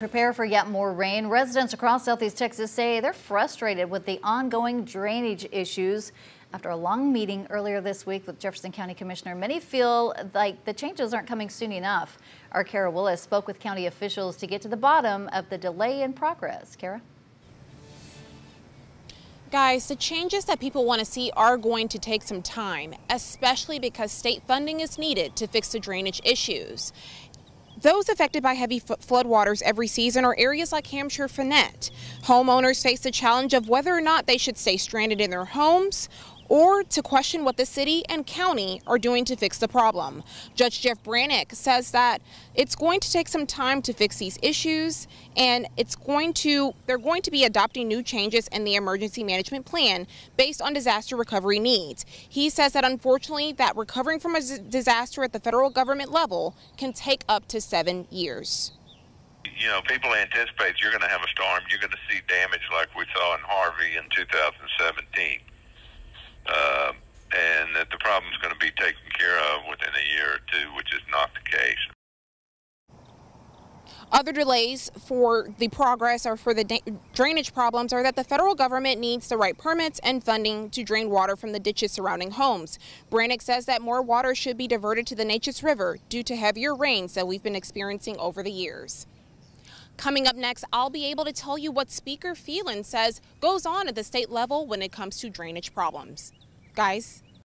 Prepare for yet more rain. Residents across southeast Texas say they're frustrated with the ongoing drainage issues. After a long meeting earlier this week with Jefferson County Commissioner, many feel like the changes aren't coming soon enough. Our Kara Willis spoke with county officials to get to the bottom of the delay in progress. Kara? Guys, the changes that people want to see are going to take some time, especially because state funding is needed to fix the drainage issues. Those affected by heavy floodwaters every season are areas like Hamshire Fannett. Homeowners face the challenge of whether or not they should stay stranded in their homes or to question what the city and county are doing to fix the problem. Judge Jeff Branick says that it's going to take some time to fix these issues and it's going to they're going to be adopting new changes in the emergency management plan based on disaster recovery needs. He says that unfortunately that recovering from a disaster at the federal government level can take up to 7 years you know, people anticipate you're going to have a storm. You're going to see damage like we saw in Harvey in 2017 uh, and that the problem is going to be taken care of within a year or two, which is not the case. Other delays for the progress or for the drainage problems are that the federal government needs the right permits and funding to drain water from the ditches surrounding homes. Branick says that more water should be diverted to the Neches River due to heavier rains that we've been experiencing over the years. Coming up next, I'll be able to tell you what Speaker Phelan says goes on at the state level when it comes to drainage problems. Guys,